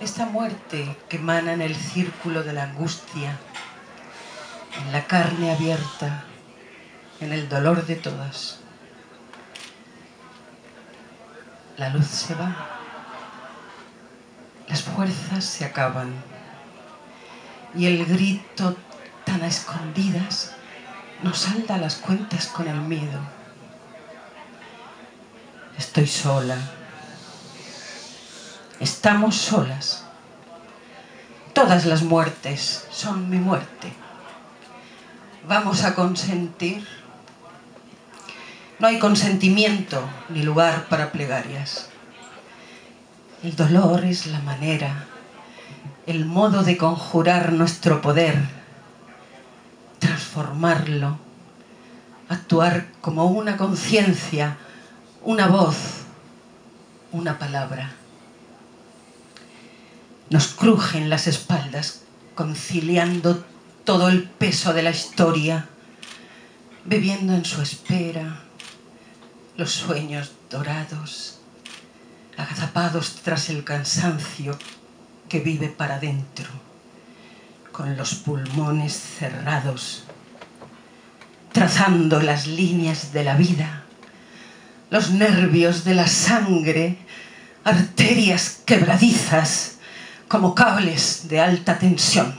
esta muerte que emana en el círculo de la angustia, en la carne abierta, en el dolor de todas. La luz se va, las fuerzas se acaban y el grito tan a escondidas nos salda las cuentas con el miedo. Estoy sola. Estamos solas. Todas las muertes son mi muerte. Vamos a consentir. No hay consentimiento ni lugar para plegarias. El dolor es la manera, el modo de conjurar nuestro poder, transformarlo, actuar como una conciencia, una voz, una palabra. Nos crujen las espaldas, conciliando todo el peso de la historia, bebiendo en su espera los sueños dorados, agazapados tras el cansancio que vive para dentro, con los pulmones cerrados, trazando las líneas de la vida, los nervios de la sangre, arterias quebradizas como cables de alta tensión